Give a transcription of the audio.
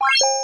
you